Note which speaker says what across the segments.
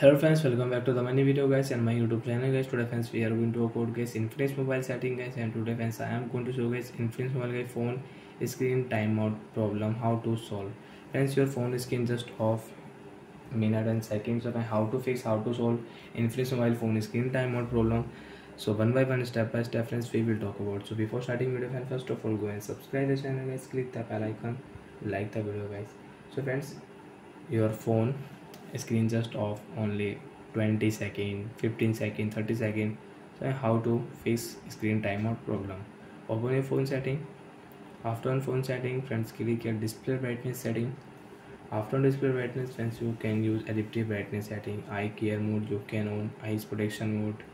Speaker 1: Hello friends welcome back to the money video guys and my YouTube channel guys today friends we are going to upload guys Infinix mobile setting guys and today friends I am going to show guys Infinix mobile guys phone screen time out problem how to solve friends your phone screen just off minute and seconds off how to fix how to solve Infinix mobile phone screen time out problem so one by one step by step friends we will talk about so before starting video friend first of all go and subscribe the channel guys click the bell icon like the video guys so friends your phone screen just off only 20 second 15 second 30 second so how to fix screen timeout problem open your phone setting after on phone setting friends click your display brightness setting after on display brightness friends you can use adaptive brightness setting eye care mode you can on eyes protection mode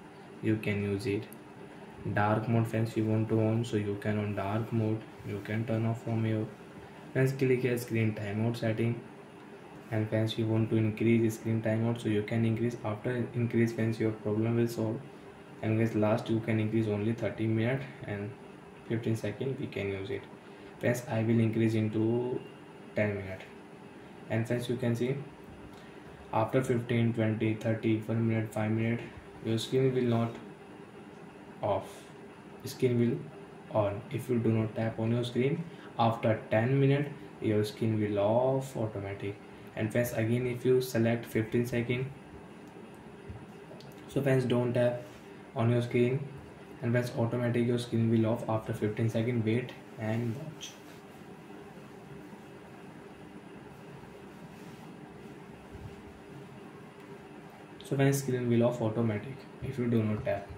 Speaker 1: you can use it dark mode friends you want to on so you can on dark mode you can turn off from your friends click here screen timeout setting and fans you want to increase screen timeout so you can increase. After increase fans your problem will solve. And guys last you can increase only 30 minute and 15 second we can use it. Fans i will increase into 10 minute. And fans you can see after 15 20 30 1 minute 5 minute your screen will not off. Screen will on. If you do not tap on your screen after 10 minute your screen will off automatic and fans again if you select 15 second so fans don't tap on your screen. And fans automatic your screen will off after 15 second wait and watch. So fans screen will off automatic if you do not tap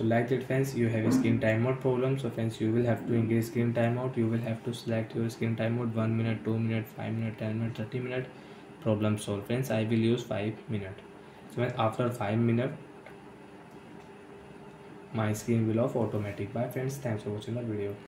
Speaker 1: so like that friends. You have a screen timeout problem so friends you will have to increase screen timeout. You will have to select your screen timeout 1 minute 2 minute 5 minute 10 minute 30 minute problem solved friends. I will use 5 minute. So after 5 minute my screen will off automatic. Bye friends. Thanks for watching the video